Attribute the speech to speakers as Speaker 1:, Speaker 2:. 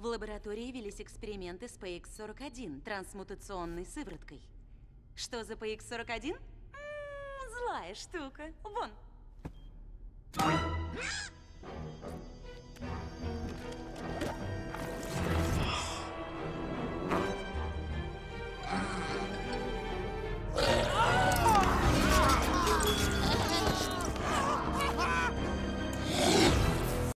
Speaker 1: В лаборатории велись эксперименты с PX41, трансмутационной сывороткой. Что за PX41? Злая штука. Вон. Ah!